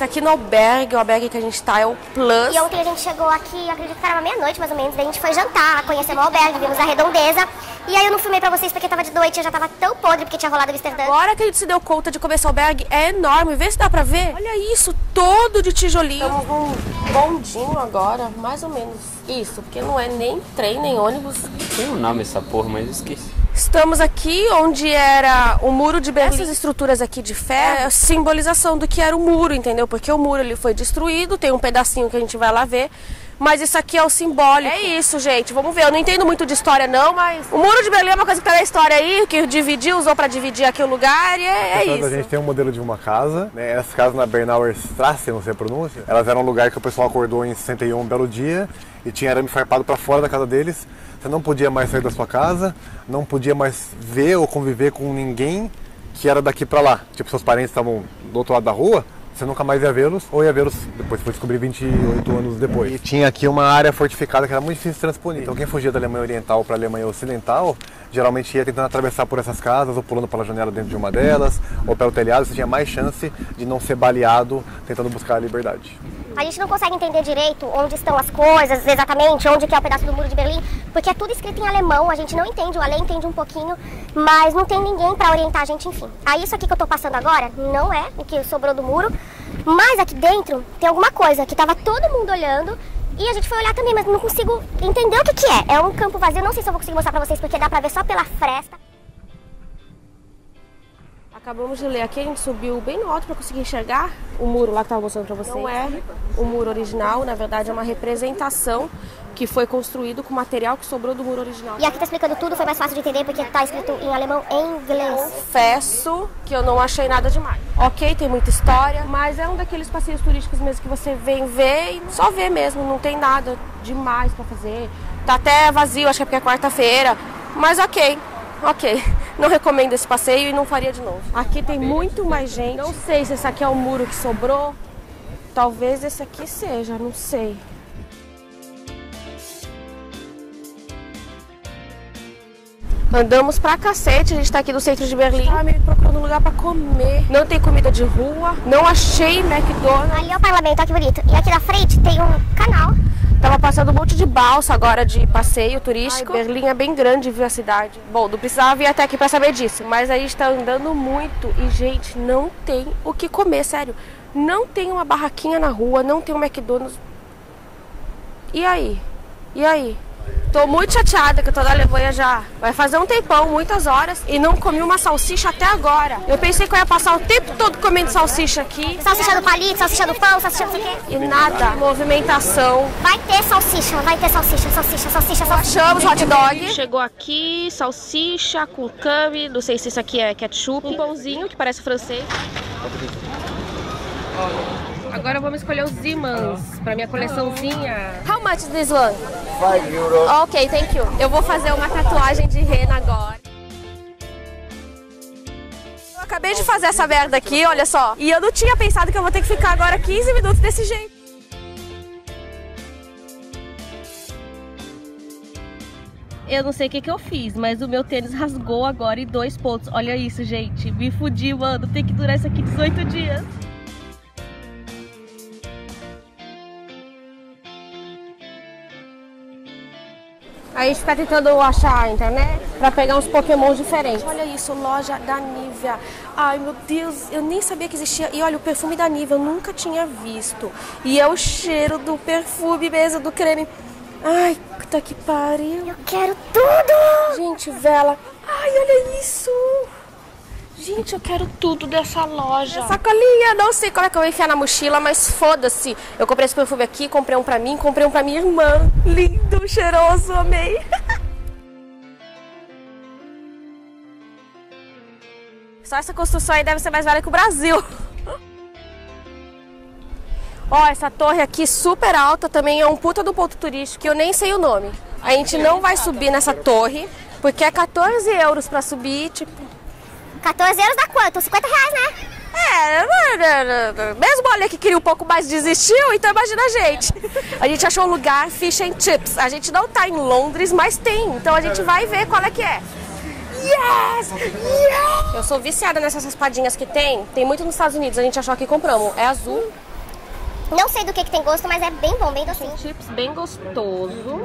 tá aqui no albergue, o albergue que a gente tá é o Plus. E ontem a gente chegou aqui, acredito que era meia-noite mais ou menos, daí a gente foi jantar, conhecemos o albergue, vimos a redondeza. E aí eu não filmei pra vocês porque tava de noite, eu já tava tão podre porque tinha rolado o Amsterdã. Agora que a gente se deu conta de como esse albergue é enorme, vê se dá pra ver. Olha isso, todo de tijolinho. Estamos num bondinho agora, mais ou menos isso, porque não é nem trem, nem ônibus. Tem um nome essa porra, mas esqueci. Estamos aqui onde era o muro de Berlim. Essas estruturas aqui de ferro é a simbolização do que era o muro, entendeu? Porque o muro ele foi destruído, tem um pedacinho que a gente vai lá ver. Mas isso aqui é o simbólico. É isso, gente. Vamos ver. Eu não entendo muito de história, não, mas. O muro de Berlim é uma coisa que tá na história aí, que dividiu, usou para dividir aqui o lugar, e é, é isso. A gente tem um modelo de uma casa, né? Essas casas na Bernauer Strasse, não sei a pronúncia, elas eram um lugar que o pessoal acordou em 61 um belo dia e tinha arame farpado para fora da casa deles. Você não podia mais sair da sua casa, não podia mais ver ou conviver com ninguém que era daqui para lá. Tipo, seus parentes estavam do outro lado da rua, você nunca mais ia vê-los, ou ia vê-los depois, foi descobrir 28 anos depois. E tinha aqui uma área fortificada que era muito difícil de transponer. Então quem fugia da Alemanha Oriental para a Alemanha Ocidental, geralmente ia tentando atravessar por essas casas, ou pulando pela janela dentro de uma delas, ou pelo telhado, você tinha mais chance de não ser baleado tentando buscar a liberdade. A gente não consegue entender direito onde estão as coisas, exatamente, onde que é o pedaço do muro de Berlim, porque é tudo escrito em alemão, a gente não entende, o Ale entende um pouquinho, mas não tem ninguém para orientar a gente, enfim. Aí isso aqui que eu tô passando agora não é o que sobrou do muro, mas aqui dentro tem alguma coisa que tava todo mundo olhando e a gente foi olhar também, mas não consigo entender o que que é. É um campo vazio, não sei se eu vou conseguir mostrar pra vocês porque dá pra ver só pela fresta. Acabamos de ler aqui, a gente subiu bem no alto para conseguir enxergar o muro lá que estava mostrando para vocês. Não é o muro original, na verdade é uma representação que foi construído com material que sobrou do muro original. E aqui tá explicando tudo, foi mais fácil de entender porque tá escrito em alemão e inglês. Confesso que eu não achei nada demais. Ok, tem muita história, mas é um daqueles passeios turísticos mesmo que você vem ver e só vê mesmo, não tem nada demais para fazer. Tá até vazio, acho que é porque é quarta-feira, mas ok. Ok, não recomendo esse passeio e não faria de novo. Aqui tem muito mais gente. Não sei se esse aqui é o muro que sobrou. Talvez esse aqui seja, não sei. Andamos pra cacete, a gente tá aqui no centro de Berlim. Tava meio procurando um lugar pra comer. Não tem comida de rua, não achei McDonald's. Ali é o parlamento, olha que bonito. E aqui na frente tem um canal. Tava passando um monte de balsa agora de passeio turístico. Ai, Berlim é bem grande, viu a cidade. Bom, não precisava vir até aqui pra saber disso. Mas a gente tá andando muito e, gente, não tem o que comer, sério. Não tem uma barraquinha na rua, não tem um McDonald's. E aí? E aí? Tô muito chateada que eu tô na Alemanha já. Vai fazer um tempão, muitas horas, e não comi uma salsicha até agora. Eu pensei que eu ia passar o tempo todo comendo salsicha aqui. Salsicha do palito, salsicha do pão, salsicha do quê? E nada. Movimentação. Vai ter salsicha, vai ter salsicha, salsicha, salsicha, salsicha. Achamos hot dog. Chegou aqui, salsicha com cami, não sei se isso aqui é ketchup. Um pãozinho que parece francês. Agora vamos escolher os imãs para minha coleçãozinha. How much is this one? 5 euros. Ok, thank you. Eu vou fazer uma tatuagem de rena agora. Eu acabei de fazer essa merda aqui, olha só. E eu não tinha pensado que eu vou ter que ficar agora 15 minutos desse jeito. Eu não sei o que, que eu fiz, mas o meu tênis rasgou agora em dois pontos. Olha isso, gente. Me fudi, mano. Tem que durar isso aqui 18 dias. A gente fica tentando achar a internet pra pegar uns pokémons diferentes. Olha isso, loja da Nivea. Ai, meu Deus, eu nem sabia que existia. E olha, o perfume da Nivea eu nunca tinha visto. E é o cheiro do perfume mesmo, do creme. Ai, puta que pariu. Eu quero tudo! Gente, vela. Ai, olha isso. Gente, eu quero tudo dessa loja. Sacolinha, não sei como é que eu vou enfiar na mochila, mas foda-se. Eu comprei esse perfume aqui, comprei um pra mim, comprei um pra minha irmã. Lindo, cheiroso, amei. Só essa construção aí deve ser mais velha que o Brasil. Ó, essa torre aqui super alta também é um puta do ponto turístico que eu nem sei o nome. A gente não vai subir nessa torre, porque é 14 euros pra subir, tipo... 14 euros dá quanto? 50 reais, né? É, mesmo olha que queria um pouco mais desistiu, então imagina a gente. A gente achou um lugar fish and chips. A gente não tá em Londres, mas tem. Então a gente vai ver qual é que é. Yes! yes! Eu sou viciada nessas raspadinhas que tem. Tem muito nos Estados Unidos. A gente achou aqui e compramos. É azul. Não sei do que, que tem gosto, mas é bem bom, bem docinho. Chips bem gostoso.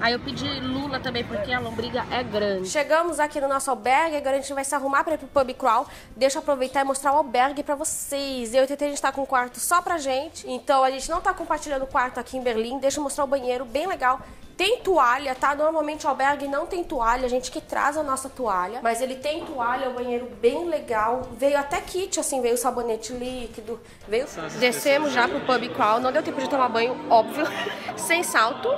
Aí eu pedi lula também, porque a lombriga é grande. Chegamos aqui no nosso albergue, agora a gente vai se arrumar para ir pro pub crawl. Deixa eu aproveitar e mostrar o albergue para vocês. Eu e o TT, a gente tá com um quarto só pra gente. Então a gente não tá compartilhando o quarto aqui em Berlim. Deixa eu mostrar o banheiro, bem legal. Tem toalha, tá? Normalmente o albergue não tem toalha, a gente que traz a nossa toalha. Mas ele tem toalha, o banheiro bem legal. Veio até kit, assim, veio sabonete líquido, veio... Descemos já pro pub crawl, não deu tempo de tomar banho, óbvio, sem salto.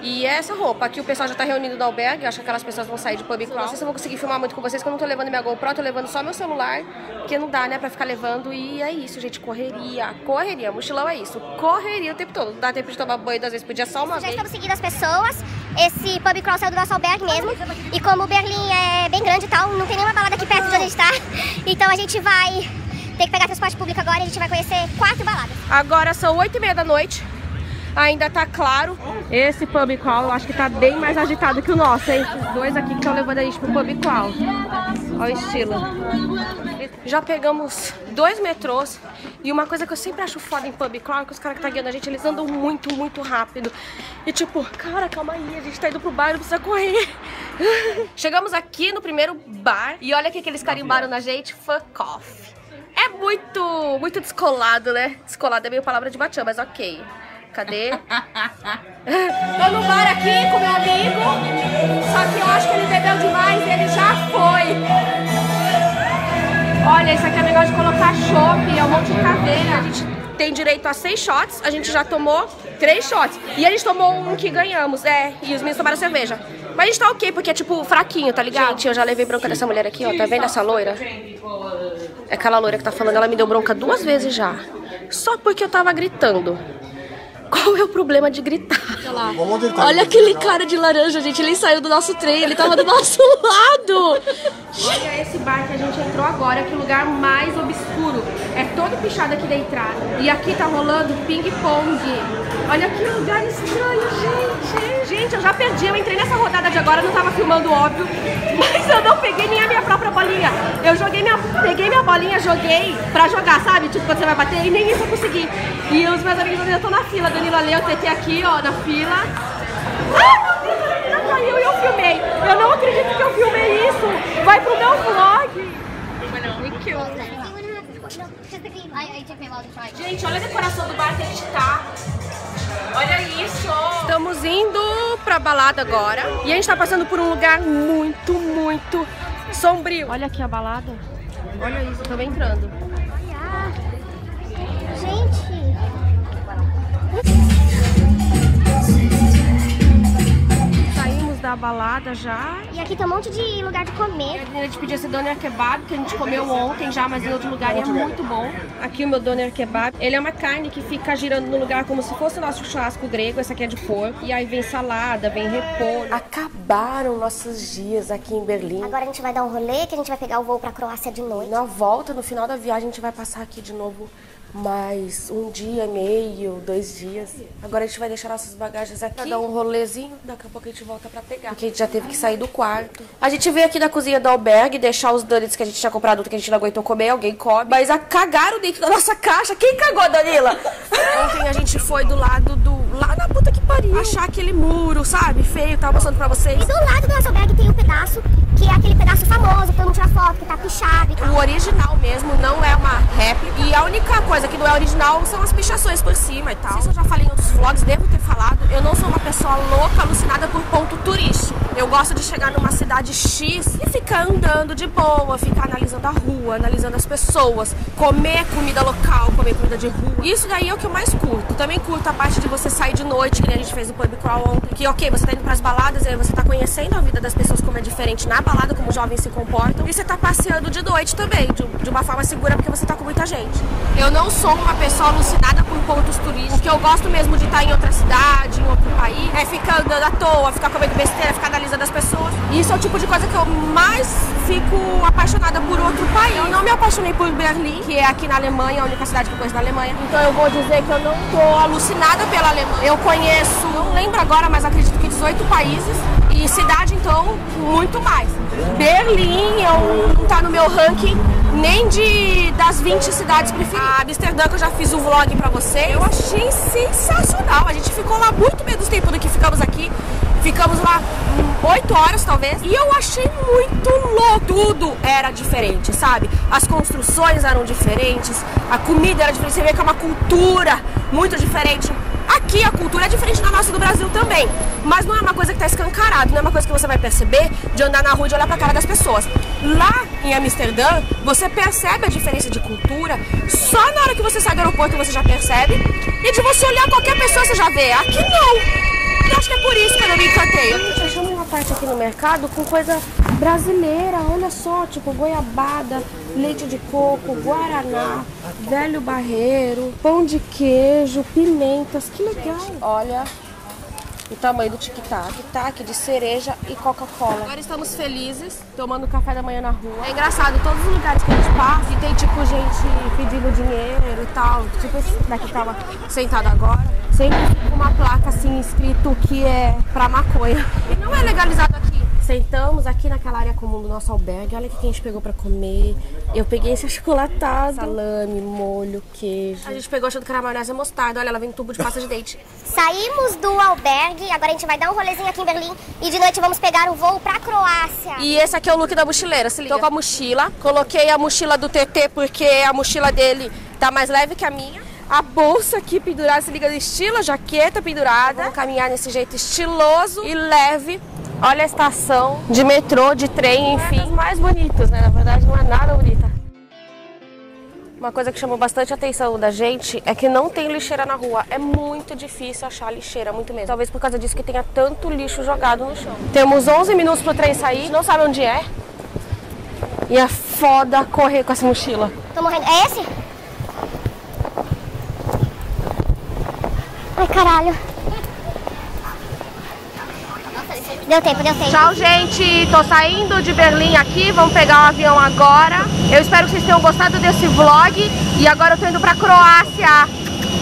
E é essa roupa. Aqui o pessoal já tá reunido no albergue. Acho que aquelas pessoas vão sair de pub crawl. Não sei se eu vou conseguir filmar muito com vocês, porque eu não tô levando minha GoPro, tô levando só meu celular. Porque não dá, né, pra ficar levando. E é isso, gente. Correria. Correria. Mochilão é isso. Correria o tempo todo. Não dá tempo de tomar banho, às vezes podia só uma Já vez. estamos seguindo as pessoas. Esse pub crawl saiu do nosso albergue mesmo. E como Berlim é bem grande e tal, não tem nenhuma balada aqui perto de onde a gente tá. Então a gente vai ter que pegar transporte público agora e a gente vai conhecer quatro baladas. Agora são 8 e meia da noite. Ainda tá claro. Esse pub crawl eu acho que tá bem mais agitado que o nosso, hein? Os dois aqui que estão levando a gente pro pub crawl. Olha o estilo. Já pegamos dois metrôs. E uma coisa que eu sempre acho foda em pub crawl é que os caras que tá guiando a gente, eles andam muito, muito rápido. E tipo, cara, calma aí, a gente tá indo pro bar, não precisa correr. Chegamos aqui no primeiro bar. E olha o que eles carimbaram na gente. Fuck off. É muito, muito descolado, né? Descolado é meio palavra de batião, mas ok. Cadê? Tô no bar aqui com meu amigo, só que eu acho que ele bebeu demais e ele já foi. Olha, isso aqui é um negócio de colocar chopp, é um monte de caveira. A gente tem direito a seis shots, a gente já tomou três shots. E a gente tomou um que ganhamos, é, e os meninos tomaram cerveja. Mas a gente tá ok, porque é tipo fraquinho, tá ligado? Gente, eu já levei bronca dessa mulher aqui, ó, tá vendo essa loira? É aquela loira que tá falando, ela me deu bronca duas vezes já. Só porque eu tava gritando. Qual é o problema de gritar? Olha aquele cara de laranja, gente. Ele saiu do nosso trem, ele tava do nosso lado. Olha esse bar que a gente entrou agora, que lugar mais obscuro. É todo pichado aqui da entrada. E aqui tá rolando ping-pong. Olha que lugar estranho, gente. Gente, eu já perdi. Eu entrei nessa rodada de agora, não tava filmando, óbvio. Mas eu não peguei nem a minha própria bolinha. Eu joguei minha. Peguei minha bolinha, joguei pra jogar, sabe? Tipo, quando você vai bater, e nem isso eu consegui. E os meus amigos ainda estão na fila. Danilo Ale, o TT aqui, ó, na fila. Ai, meu Deus, a menina caiu e eu filmei. Eu não acredito que eu filmei isso. Vai pro meu vlog. Gente, olha a decoração do bar que a gente tá. Olha isso! Estamos indo pra balada agora. E a gente tá passando por um lugar muito, muito sombrio. Olha aqui a balada. Olha isso, estamos entrando. Gente, balada já. e aqui tem um monte de lugar de comer. A gente pediu esse doner kebab que a gente comeu ontem já, mas em outro lugar e é muito bom. Aqui o meu doner kebab, ele é uma carne que fica girando no lugar como se fosse o nosso churrasco grego, esse aqui é de porco. E aí vem salada, vem repolho. Acabaram nossos dias aqui em Berlim. Agora a gente vai dar um rolê, que a gente vai pegar o voo pra Croácia de noite. Na volta, no final da viagem, a gente vai passar aqui de novo mais um dia e meio, dois dias. Agora a gente vai deixar nossas bagagens aqui, pra dar um rolezinho. Daqui a pouco a gente volta pra pegar. Porque a gente já teve que sair do quarto. A gente veio aqui na cozinha do albergue deixar os donuts que a gente tinha comprado, que a gente não aguentou comer, alguém come. Mas a cagaram dentro da nossa caixa. Quem cagou, Danila? Ontem a gente foi do lado do. Lá na puta que pariu. Achar aquele muro, sabe? Feio, tava mostrando pra vocês. E do lado do nosso albergue tem um pedaço, que é aquele pedaço famoso, que todo mundo tira foto, que tá pichado e tal. O original mesmo, não é uma réplica. E a única coisa que não é original são as pichações por cima e tal. Não sei se eu já falei em outros vlogs, devo ter falado. Eu não sou uma pessoa louca, alucinada por ponto turístico. Eu gosto de chegar numa cidade X e ficar andando de boa, ficar analisando a rua, analisando as pessoas, comer comida local, comer de rua. Isso daí é o que eu mais curto. Também curto a parte de você sair de noite, que a gente fez no pub crawl ontem. Que ok, você tá indo pras baladas, aí você tá conhecendo a vida das pessoas como é diferente na balada, como os jovens se comportam. E você tá passeando de noite também, de, de uma forma segura, porque você tá com muita gente. Eu não sou uma pessoa alucinada por pontos turísticos. O que eu gosto mesmo de estar em outra cidade, outro país, é ficar andando à toa, ficar comendo besteira, ficar analisando as pessoas. Isso é o tipo de coisa que eu mais fico apaixonada por outro país. Eu não me apaixonei por Berlim, que é aqui na Alemanha, a única cidade que eu conheço na Alemanha. Então eu vou dizer que eu não tô alucinada pela Alemanha. Eu conheço, não lembro agora, mas acredito que 18 países. E cidade, então, muito mais. Berlim eu, não tá no meu ranking nem de das 20 cidades preferidas. A Amsterdã, que eu já fiz o vlog pra vocês, eu achei sensacional. A gente ficou lá muito menos tempo do que ficamos aqui. Ficamos lá 8 horas, talvez. E eu achei muito louco. Tudo era diferente, sabe? As construções eram diferentes, a comida era diferente. Você vê que é uma cultura muito diferente. Aqui a cultura é diferente da nossa do Brasil também. Mas não é uma coisa que está escancarado, não é uma coisa que você vai perceber de andar na rua e olhar para a cara das pessoas. Lá em Amsterdã, você percebe a diferença de cultura só na hora que você sai do aeroporto você já percebe. E de você olhar qualquer pessoa você já vê. Aqui não. Eu acho que é por isso que eu não me encantei. Gente, achamos uma parte aqui no mercado com coisa brasileira. Olha só, tipo goiabada, leite de coco, guaraná, velho barreiro, pão de queijo, pimentas. Que legal. Olha o tamanho do tic-tac, tic-tac de cereja e Coca-Cola. Agora estamos felizes, tomando café da manhã na rua. É engraçado, todos os lugares que a gente passa, e tem tipo gente pedindo dinheiro e tal, tipo esse daqui tava sentado agora, sempre uma placa assim escrito que é pra maconha. E não é legalizado aqui. Sentamos aqui naquela área comum do nosso albergue. Olha o que a gente pegou pra comer. Eu peguei esse achocolatado. Salame, molho, queijo. A gente pegou achando que era maionese e mostarda. Olha, ela vem em tubo de pasta de dente. Saímos do albergue, agora a gente vai dar um rolezinho aqui em Berlim. E de noite vamos pegar o voo pra Croácia. E esse aqui é o look da mochileira, se liga. Tô com a mochila. Coloquei a mochila do TT porque a mochila dele tá mais leve que a minha a bolsa aqui pendurada, se liga estilo, a jaqueta pendurada. Vamos caminhar nesse jeito estiloso e leve. Olha a estação de metrô, de trem, enfim. Os mais bonitos, né? Na verdade, não é nada bonita. Uma coisa que chamou bastante a atenção da gente é que não tem lixeira na rua. É muito difícil achar lixeira, muito mesmo. Talvez por causa disso que tenha tanto lixo jogado no chão. Temos 11 minutos pro trem sair, não sabe onde é. E é foda correr com essa mochila. Tô morrendo. É esse? Ai, caralho. Deu tempo, deu tempo. Tchau, gente. Tô saindo de Berlim aqui. Vamos pegar o um avião agora. Eu espero que vocês tenham gostado desse vlog. E agora eu tô indo pra Croácia.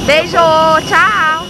Beijo, tchau.